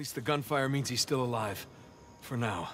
least the gunfire means he's still alive. For now.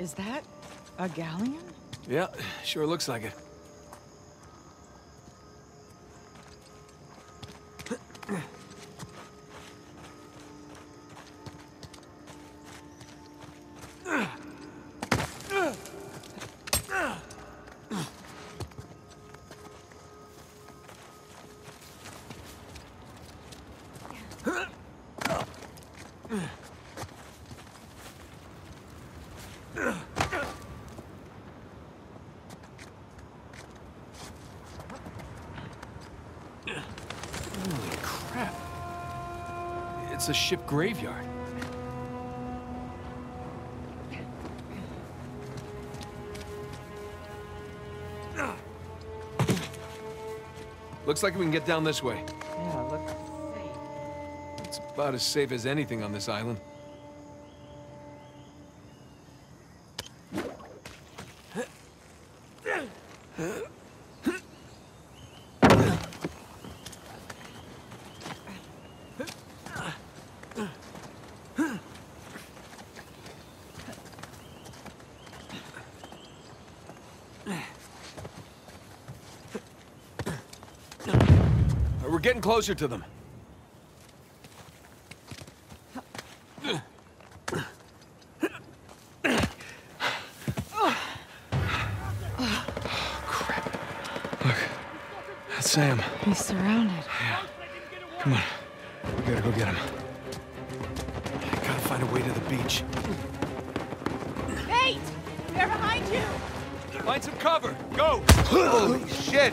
Is that a galleon? Yeah, sure looks like it. A ship graveyard. Looks like we can get down this way. Yeah, look. It's about as safe as anything on this island. We're getting closer to them. Crap. Look. That's Sam. He's surrounded. Yeah. Come on. We gotta go get him. Gotta find a way to the beach. Nate! They're behind you! Find some cover. Go! Holy shit!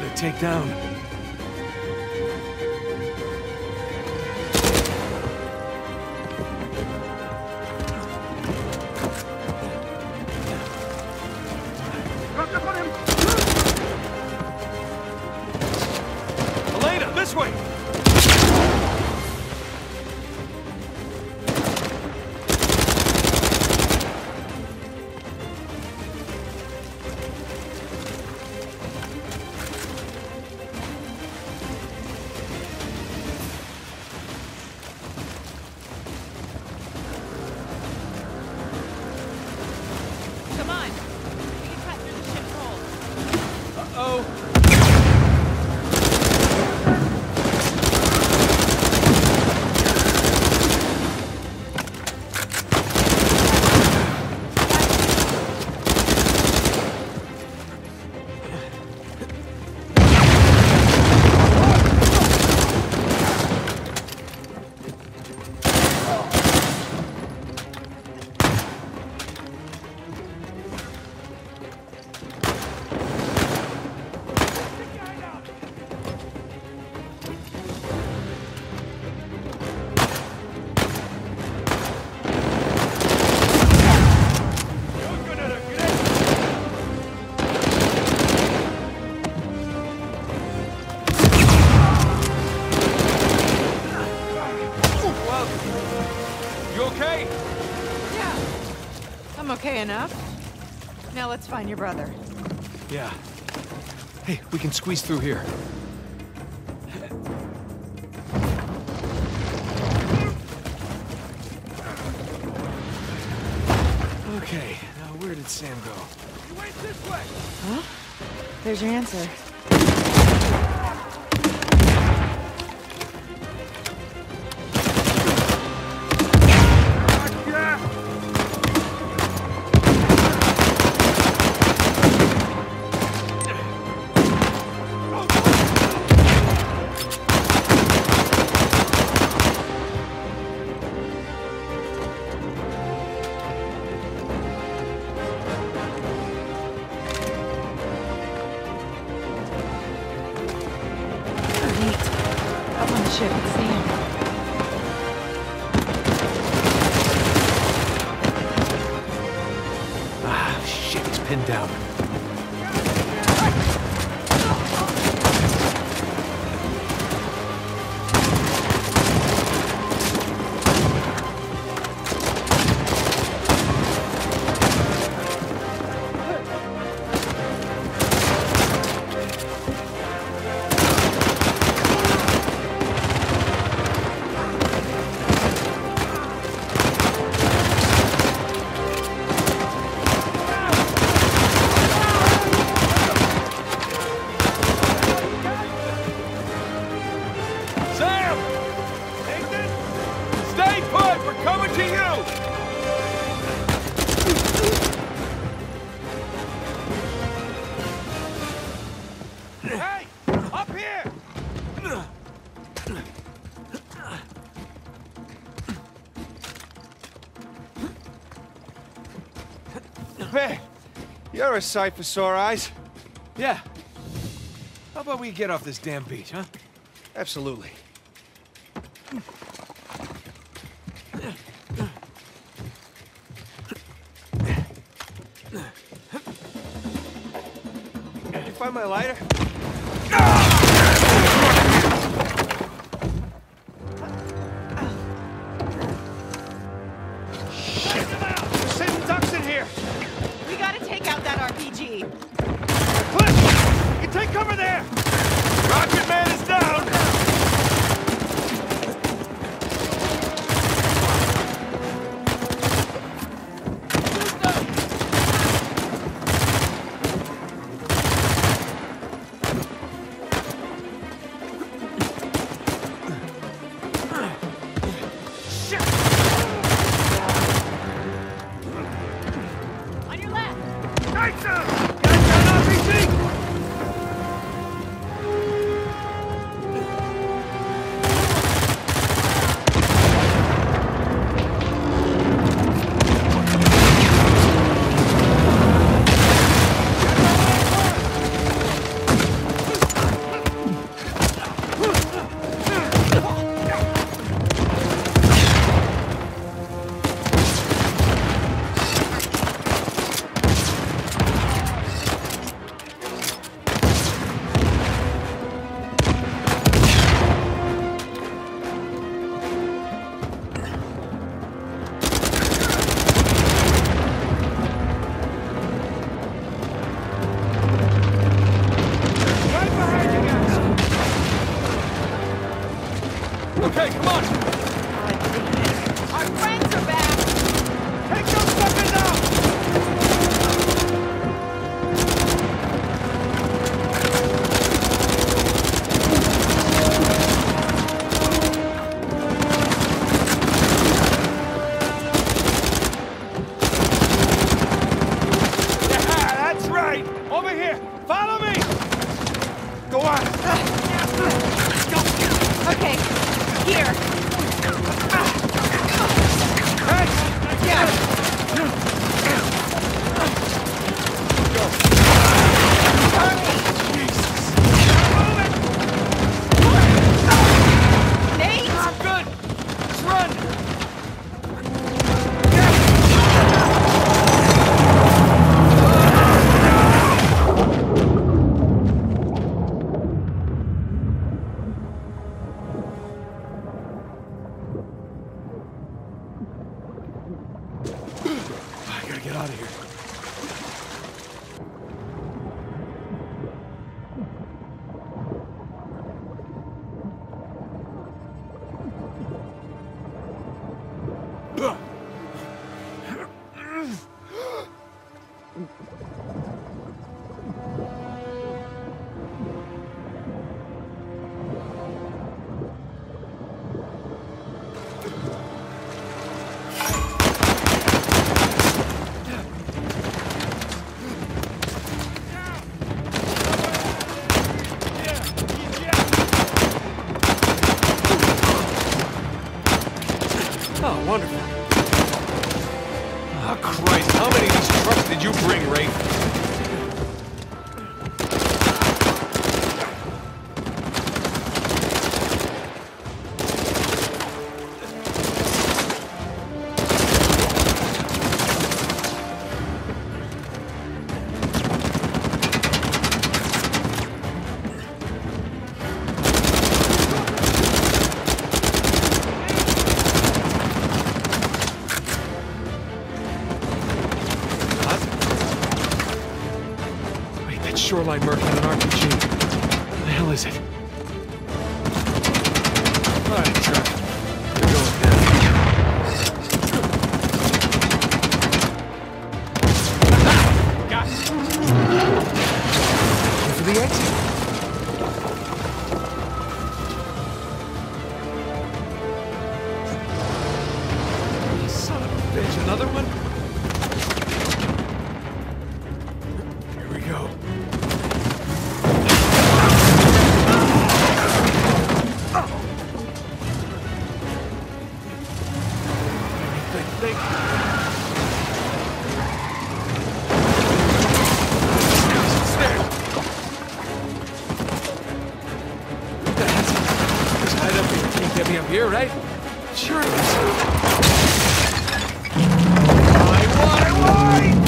To take down. Let's find your brother. Yeah. Hey, we can squeeze through here. Okay, now where did Sam go? He went this way! Huh? There's your answer. You're a sight for sore eyes. Yeah. How about we get off this damn beach, huh? Absolutely. Did you find my lighter? Guys got an RPG! Okay, come on! That shoreline merc had an RPG. What the hell is it? All right, truck. Get me up here, right? Sure. Why, why, why?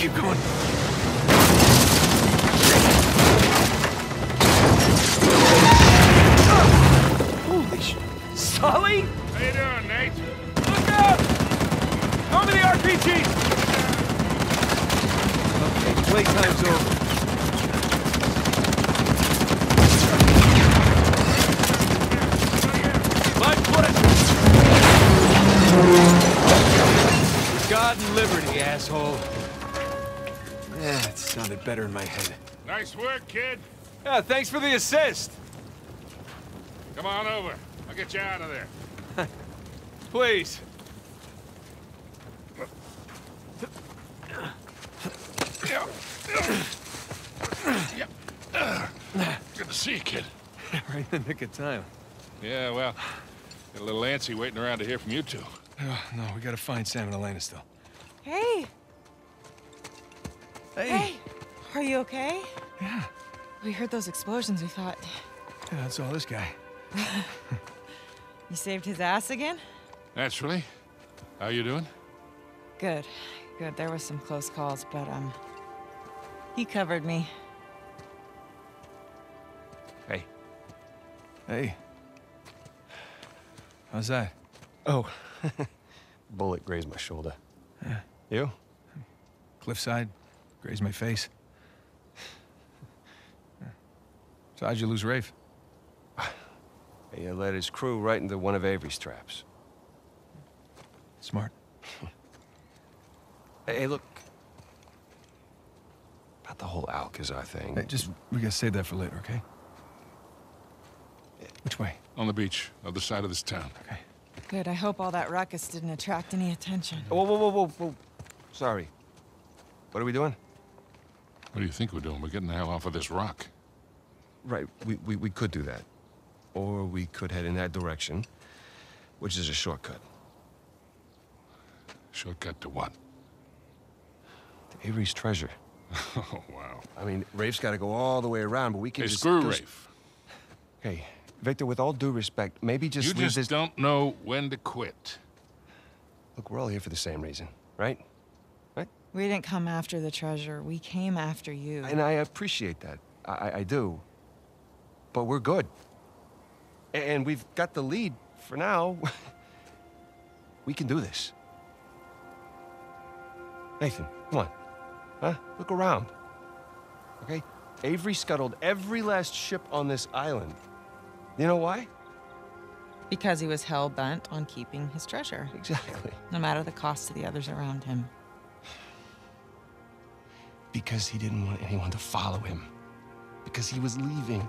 Keep going. Holy sh... Sully? How you doing, Nate? Look out! Throw me the RPG! Okay, playtime's over. Better in my head. Nice work, kid. Yeah, thanks for the assist. Come on over. I'll get you out of there. Please. Good to see you, kid. right in the nick of time. Yeah, well, got a little antsy waiting around to hear from you two. Oh, no, we gotta find Sam and Elena still. Hey, hey, are you okay? Yeah, We heard those explosions. We thought yeah, that's all this guy. you saved his ass again. Naturally. How you doing? Good, good. There was some close calls, but um, he covered me. Hey. Hey. How's that? Oh, Bullet grazed my shoulder. Yeah. You? cliffside, grazed my face. So how'd you lose Rafe? He led his crew right into one of Avery's traps. Smart. Hey, hey, look. About the whole Alcazar thing. Hey, just, we gotta save that for later, okay? Which way? On the beach, other side of this town. Okay. Good. I hope all that ruckus didn't attract any attention. Whoa, whoa, whoa, whoa, whoa. Sorry. What are we doing? What do you think we're doing? We're getting the hell off of this rock. Right, we, we, we could do that. Or we could head in that direction, which is a shortcut. Shortcut to what? To Avery's treasure. Oh, wow. I mean, Rafe's got to go all the way around, but we can Hey, just... screw just- Rafe. Hey, Victor, with all due respect, maybe just You leave just this... don't know when to quit. Look, we're all here for the same reason, right? We didn't come after the treasure. We came after you. And I appreciate that. I, I- I do. But we're good. And we've got the lead for now. we can do this. Nathan, come on. Huh? Look around. Okay? Avery scuttled every last ship on this island. You know why? Because he was hell bent on keeping his treasure, Exactly. no matter the cost to the others around him. Because he didn't want anyone to follow him. Because he was leaving.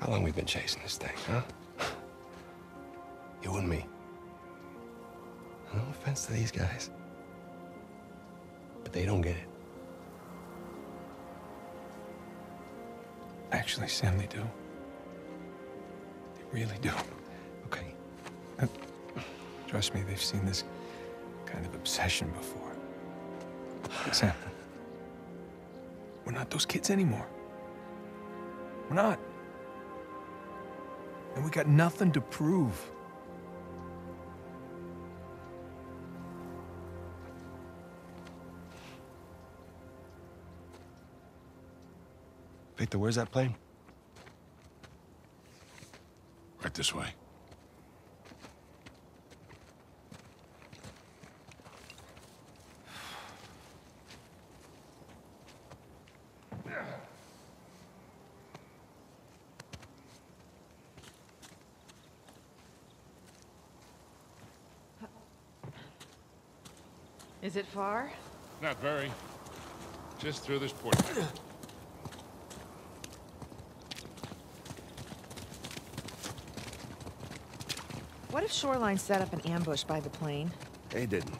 How long we been chasing this thing, huh? You and me. No offense to these guys. But they don't get it. Actually, Sam, they do. They really do. Okay. Trust me, they've seen this kind of obsession before. Sam, we're not those kids anymore. We're not. And we got nothing to prove. Victor, where's that plane? Right this way. Is it far? Not very. Just through this port. What if Shoreline set up an ambush by the plane? They didn't.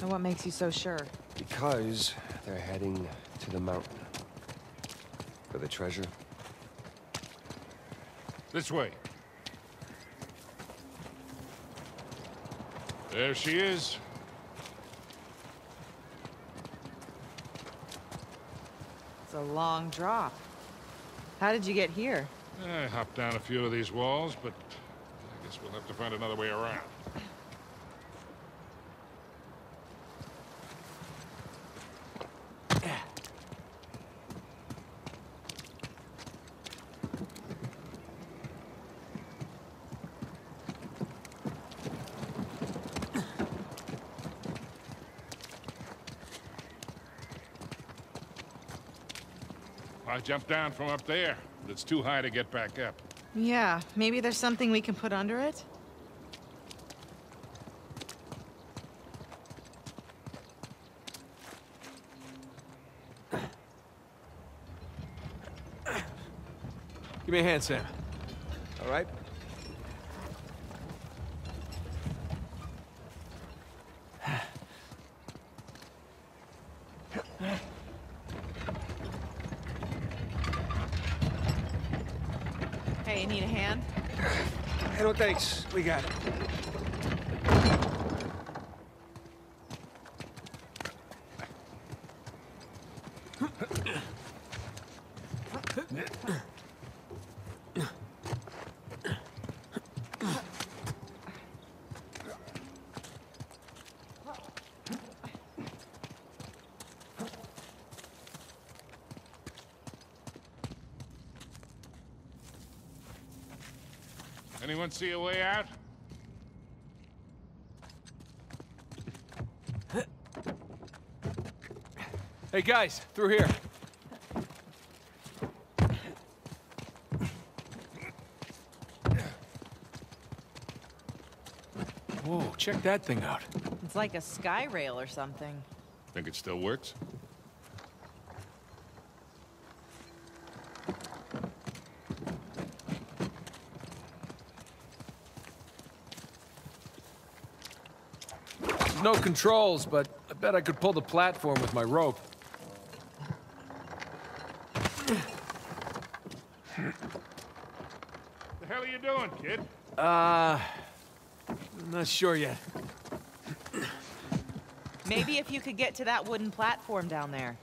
And what makes you so sure? Because they're heading to the mountain. For the treasure. This way. There she is. A long drop. How did you get here? I hopped down a few of these walls, but I guess we'll have to find another way around. I jumped down from up there, but it's too high to get back up. Yeah, maybe there's something we can put under it? Give me a hand, Sam. All right? Hey, you need a hand? Hey, no thanks. We got it. Anyone see a way out? Hey guys, through here. Whoa, check that thing out. It's like a sky rail or something. Think it still works? There's no controls, but I bet I could pull the platform with my rope. The hell are you doing, kid? Uh, I'm not sure yet. Maybe if you could get to that wooden platform down there.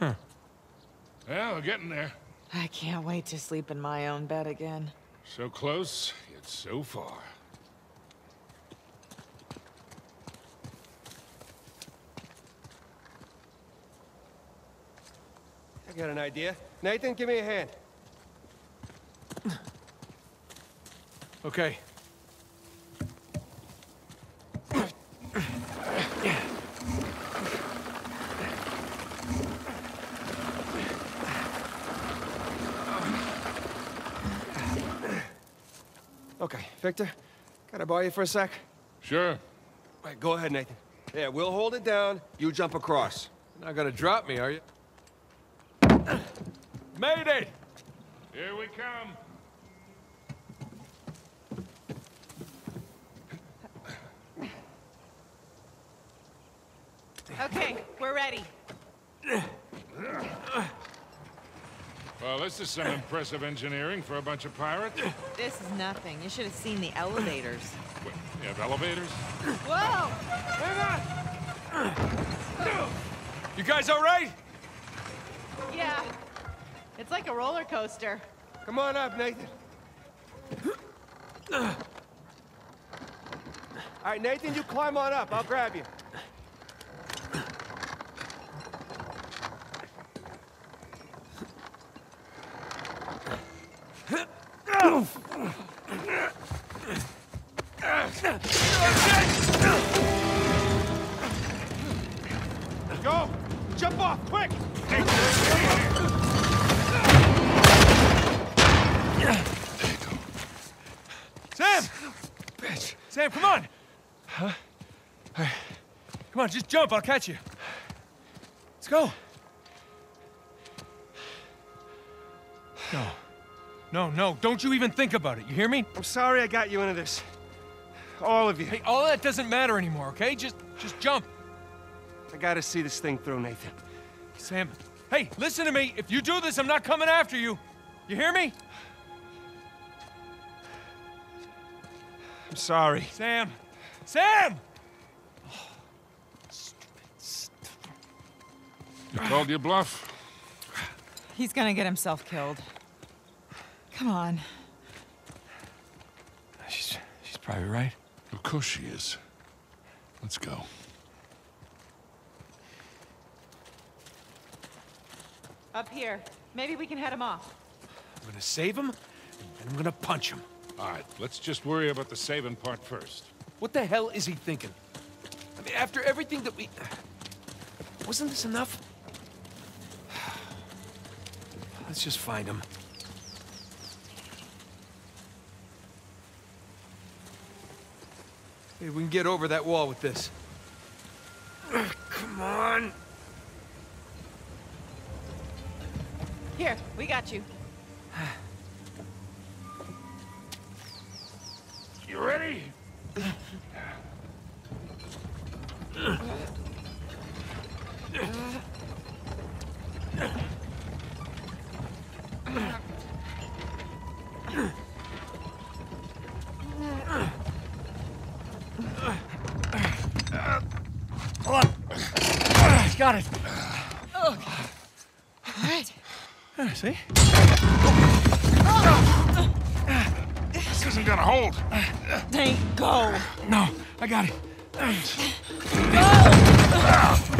Huh. Well, we're getting there. I can't wait to sleep in my own bed again. So close, yet so far. Got an idea. Nathan, give me a hand. Okay. Okay, Victor, can I borrow you for a sec? Sure. Right, go ahead, Nathan. Yeah, we'll hold it down. You jump across. You're not gonna drop me, are you? Mayday! Here we come. Okay, we're ready. Well, this is some impressive engineering for a bunch of pirates. This is nothing. You should have seen the elevators. What, you have elevators? Whoa! Hang on! You guys all right? Yeah. It's like a roller coaster. Come on up, Nathan. All right, Nathan, you climb on up. I'll grab you. Come on, just jump, I'll catch you. Let's go. No. No, no, don't you even think about it, you hear me? I'm sorry I got you into this. All of you. Hey, all that doesn't matter anymore, okay? Just, just jump. I gotta see this thing through, Nathan. Sam, hey, listen to me. If you do this, I'm not coming after you. You hear me? I'm sorry. Sam! Sam! Called your bluff? He's gonna get himself killed. Come on. She's, she's probably right. Of course she is. Let's go. Up here. Maybe we can head him off. I'm gonna save him, and then I'm gonna punch him. All right, let's just worry about the saving part first. What the hell is he thinking? I mean, after everything that we... Wasn't this enough? Let's just find him. Maybe we can get over that wall with this. Come on! Here, we got. You ready? He's got it! All right. Ah, See? This isn't gonna hold. Tank, go. No, I got it. God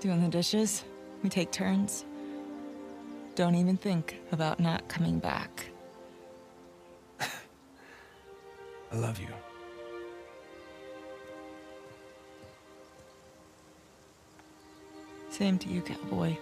Doing the dishes, we take turns. Don't even think about not coming back. I love you. Same to you, cowboy.